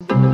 you.